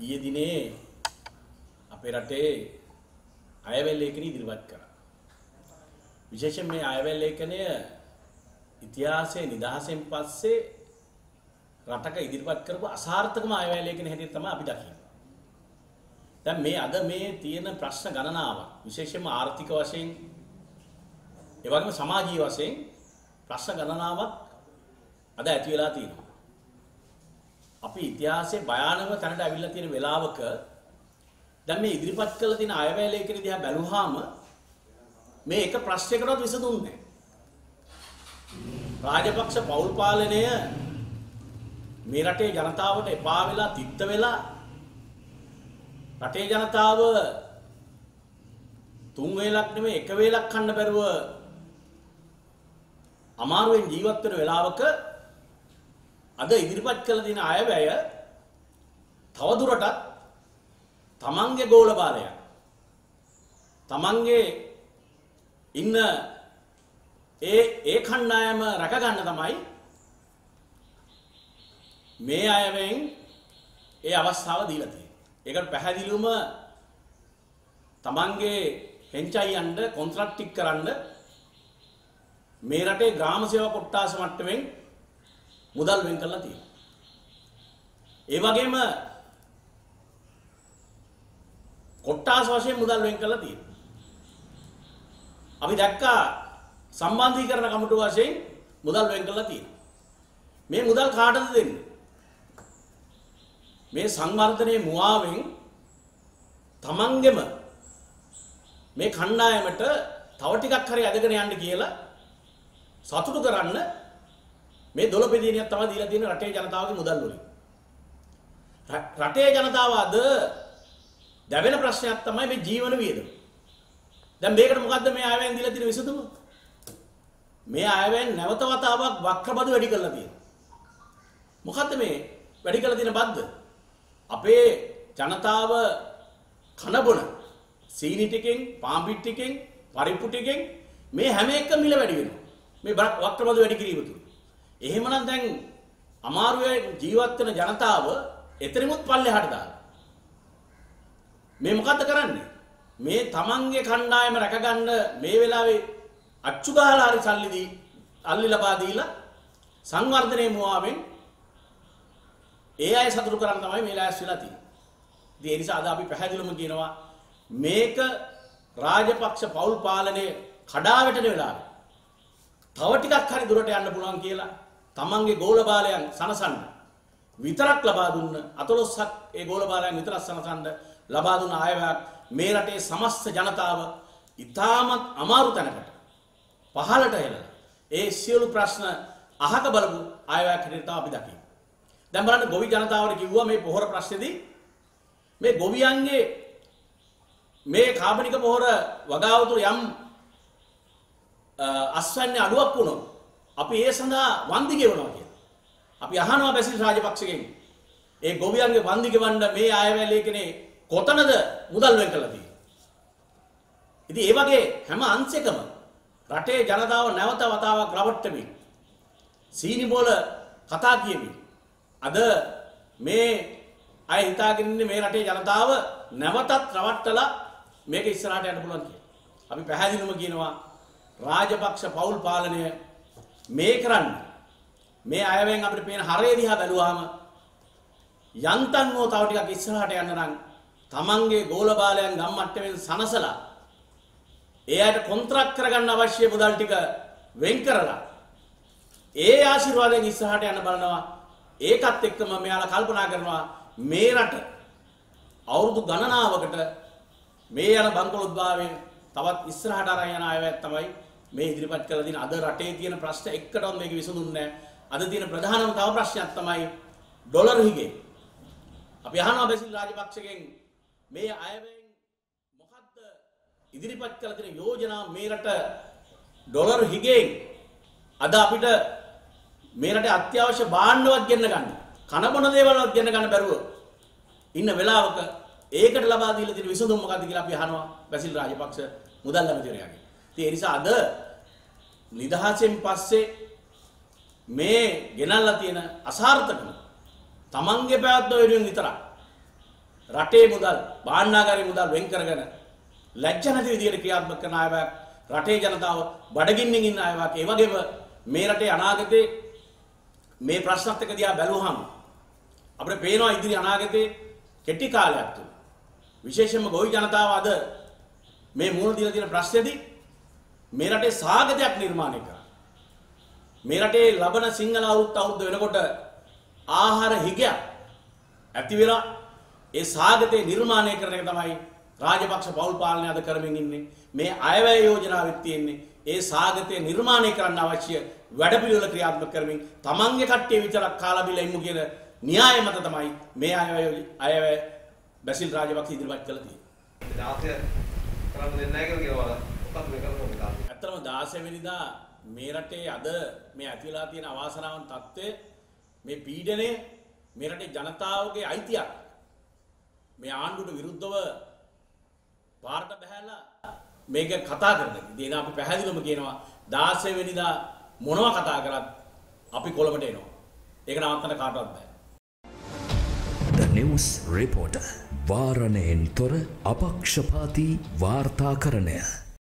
ඊයේ දිනේ අපේ රටේ අයවැල් ලේඛන ඉදිරිපත් කරා. විශේෂයෙන් මේ අයවැල් ලේඛනය ඉතිහාසයේ නිදහසෙන් පස්සේ රටක ඉදිරිපත් කරපු අසාර්ථකම අයවැල් ලේඛන හැටියට තමයි අපි දකින්නේ. දැන් මේ අද මේ තියෙන ප්‍රශ්න ගණනාවක් විශේෂයෙන්ම ආර්ථික වශයෙන් ඒ වගේම සමාජීය වශයෙන් ප්‍රශ්න ගණනාවක් අද ඇති වෙලා තියෙනවා. අපි ඉතිහාසයේ භයානක තැනට අවිල්ලා තියෙන වෙලාවක දැන් මේ ඉදිරිපත් කළ තියෙන අයවැය ලේඛන දිහා බැලුවාම මේ එක ප්‍රශ්නයකටවත් විසඳුන්නේ නැහැ. රාජපක්ෂ පෞල් පාලනය මේ රටේ ජනතාවට එපා වෙලා තිත්ත වෙලා රටේ ජනතාව තුන් වේලක් නෙමෙයි එක වේලක් කන්න බැරුව අමාරුවෙන් ජීවත් වෙන වෙලාවක අද ඉදිරිපත් කළ දින අයවැය තවදුරටත් තමන්ගේ ගෝල බාලය තමන්ගේ ඉන්න ඒ ඒ කණ්ඩායම රැකගන්න තමයි මේ අයවෙන් ඒ අවස්ථාව දීලා තියෙන්නේ. ඒකට පැහැදිලිවම තමන්ගේ හෙන්චයියන්ට කොන්ත්‍රාක්ට් ටික කරන්න මේ රටේ ග්‍රාම සේවා කොට්ටාස මට්ටමින් මුදල් වෙන් කරලා තියෙනවා. ඒ වගේම කොට්ටාස වශයෙන් මුදල් වෙන් කරලා තියෙනවා. අපි දැක්කා සම්බන්ධීකරණ කමිටු වශයෙන් මුදල් වෙන් කරලා තියෙනවා. මේ මුදල් කාටද දෙන්නේ? මේ සංවර්ධනයේ මුවාවෙන් තමන්ගෙම මේ කණ්ඩායමට තව ටිකක් හරි අදගෙන යන්න කියලා සතුටු කරන්න මේ 12 බෙදීනියක් තමයි දීලා තියෙන රටේ ජනතාවගේ මුදල් වලින්. රටේ ජනතාව අද දැවෙන ප්‍රශ්නයක් තමයි මේ ජීවන වියදම. දැන් මේකට මොකද්ද මේ ආයවැයෙන් දීලා තියෙන විසඳුම? මේ ආයවැයෙන් නැවත වතාවක් වක්‍රබදු වැඩි කරලා තියෙනවා. මොකද්ද මේ වැඩි කරලා තියෙන බද්ද? අපේ ජනතාව කන බොන සීනි ටිකෙන්, පාන් පිට් ටිකෙන්, පරිප්පු ටිකෙන් මේ හැම එකම මිල වැඩි වෙනවා. මේ වක්‍රබදු වැඩි කිරීම තුල. එහෙමනම් දැන් අමාරුවේ ජීවත් වෙන ජනතාව එතනමුත් පල්ලෙහාට දාලා. මේ මොකද්ද කරන්නේ? මේ තමන්ගේ කණ්ඩායම රැකගන්න මේ වෙලාවේ අච්චු ගහලා හරි සල්ලි දී අල්ලි ලබා දීලා සංවර්ධනයේ මුවාවෙන් ඒ අය සතුටු කරන්න තමයි මේ ලෑස්ති වෙලා තියෙන්නේ. ඉතින් ඒ නිසා අද අපි පැහැදිලිවම කියනවා මේක රාජපක්ෂ පෞල් පාලනයේ කඩා වැටෙන වෙලාවේ තව ටිකක් හරි දුරට යන්න පුළුවන් කියලා තමන්ගේ ගෝල බාලයන් සනසන්න විතරක් ලබා දුන්න අතලොස්සක් ඒ ගෝල බාලයන් විතරක් සනසන්න ලබා දුන්න ආයවැයක් මේ රටේ සමස්ත ජනතාව ඉතාමත් අමාරු තැනකට පහළට හෙළලා ඒ සියලු ප්‍රශ්න අහක බලපු ආයවැයක් හැටියට තමයි අපි දකින්නේ. දැන් බලන්න ගොවි ජනතාවට කිව්වා මේ පොහොර ප්‍රශ්නේදී මේ ගොවියන්ගේ මේ කාබනික පොහොර වගාව තුළ යම් අස්වැන්නේ අඩුවක් වුණොත් අපි ඒ සඳහා වන්දි ගෙවනවා කියලා. අපි අහනවා බැසිල් රාජපක්ෂගෙන් ඒ ගොවියන්ගේ වන්දි ගෙවන්න මේ ආයවැය ලේඛනේ කොතනද මුදල් වෙන් කළා තියෙන්නේ. ඉතින් ඒ වගේ හැම අංශයකම රටේ ජනතාව නැවත වතාවක් රවට්ටමින් සීනි බෝල කතා කියමින් අද මේ අය හිතාගෙන ඉන්නේ මේ රටේ ජනතාව නැවතත් රවට්ටලා මේක ඉස්සරහට යන්න පුළුවන් කියලා. අපි පැහැදිලිවම කියනවා රාජපක්ෂ පෞල් පාලනය මේ කරන්න. මේ අයවෙන් අපිට පේන හරය දිහා බැලුවාම යන්තම් හෝ තව ටිකක් ඉස්සරහට යන්න නම් තමන්ගේ ගෝල බාලයන් ගම් මට්ටමින් සනසලා එයාට කොන්ත්‍රාක්ට් කරගන්න අවශ්‍ය මුදල් ටික වෙන් කරලා ඒ ආශිර්වාදයෙන් ඉස්සරහට යන්න බලනවා. ඒකත් එක්කම මෙයාලා කල්පනා කරනවා මේ රට අවුරුදු ගණනාවකට මේ යන බංකොලොත්භාවයෙන් තවත් ඉස්සරහට අරන් යන අයවැය තමයි මේ ඉදිරිපත් කරලා තියෙන අද රටේ තියෙන ප්‍රශ්න එක්කටවත් මේක විසඳුන්නේ නැහැ. අද තියෙන ප්‍රධානම තව ප්‍රශ්නයක් තමයි ඩොලර් හිගේ. අපි අහනවා බැසිල් රාජපක්ෂගෙන් මේ අයවැයෙන් මොකද්ද ඉදිරිපත් කරලා තියෙන යෝජනා මේ රට ඩොලර් හිගෙන් අද අපිට මේ රටේ අත්‍යවශ්‍ය භාණ්ඩවත් ගෙන්න ගන්න. කන බොන දේවල්වත් ගෙන්න ගන්න බැරුව ඉන්න වෙලාවක ඒකට ලබා දීලා තියෙන විසඳුම මොකද්ද කියලා අපි අහනවා බැසිල් රාජපක්ෂ මුදල් ඇමතිවරයාගෙන්. ඉතින් ඒ නිසා අද නිදහසෙන් පස්සේ මේ ගෙනල්ලා තියෙන අසාර්ථකම තමන්ගේ පැවැත්ම වෙනුවෙන් විතරක්. රටේ මුදල් බාණ්ඩාගාරයේ මුදල් වෙන් කරගෙන ලැජ්ජ නැති විදියට ක්‍රියාත්මක කරන අයවක් රටේ ජනතාව බඩගින්නෙන් ඉන්න අයවක් ඒ වගේම මේ රටේ අනාගතේ මේ ප්‍රශ්නත් එක්ක දිහා බැලුවහම අපිට පේනවා ඉදිරි අනාගතේ කෙටි කාලයක් තුල. විශේෂයෙන්ම ගොවි ජනතාව අද මේ මුහුණ දීලා තියෙන ප්‍රශ්නේදී මේ රටේ සාගතයක් නිර්මාණය කරා. මේ රටේ ලබන සිංහල අවුරුද්ද අවුරුද්ද වෙනකොට ආහාර හිගයක් ඇති වෙලා ඒ සාගතේ නිර්මාණය කරන එක තමයි රාජපක්ෂ පෞල් පාලනය අද කරමින් ඉන්නේ. මේ අයවැය යෝජනාවෙත් තියෙන්නේ ඒ සාගතය නිර්මාණය කරන්න අවශ්‍ය වැඩපිළිවෙල ක්‍රියාත්මක කරමින් තමන්ගේ කට්ටිය විතරක් කාලා බිලා ඉමු කියන න්‍යාය මත තමයි මේ අයවැය අයවැය බැසිල් රාජපක්ෂ ඉදිරිපත් කළ තියෙන්නේ. දාසය කරන්න දෙන්නේ නැහැ කියලා මොකක්ද මේ කරන්නේ දාසය? ඇත්තම 16 වෙනිදා මේ රටේ අද මේ ඇති වෙලා තියෙන අවාසනාවන්ත තත්ත්වය මේ පීඩනය මේ රටේ ජනතාවගේ අයිතියක් මේ ආණ්ඩුවට විරුද්ධව පාරට බහැලා මේක කතා කරන එක. ඉතින් අපි පැහැදිලිවම කියනවා 16 වෙනිදා මොනවා කතා කරත් අපි කොළඹට එනවා. ඒක නවත්තන්න කාටවත් බෑ. The News Reporter වාරණයෙන් තොර අපක්ෂපාති වාර්තාකරණය